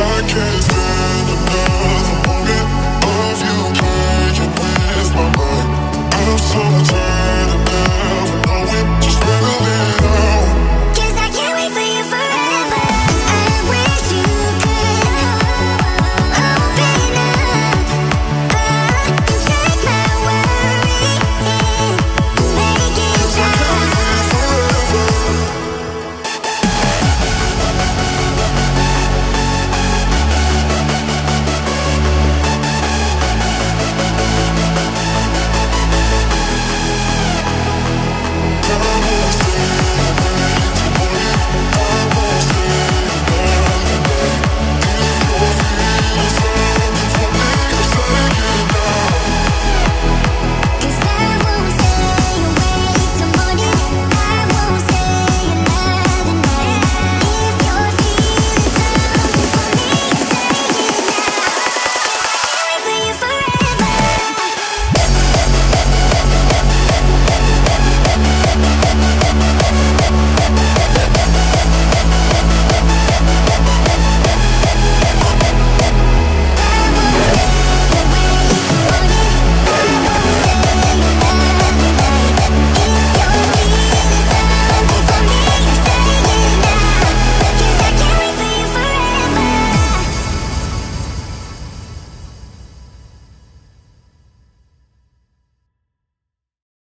I can't